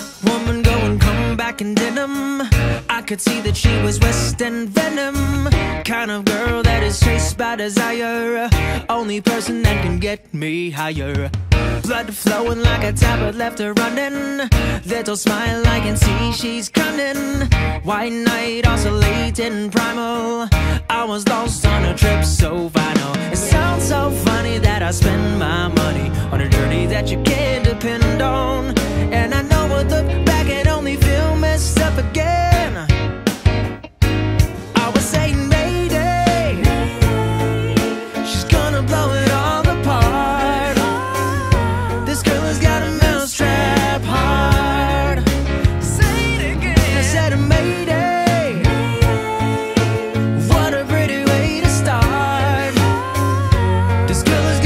Hot woman going come back in denim. I could see that she was West End venom. Kind of girl that is chased by desire. Only person that can get me higher. Blood flowing like a tap, left her running. Little smile, I can see she's cunning. White night oscillating primal. I was lost on a trip so final. It sounds so funny that I spend my money What a pretty way to start. This girl is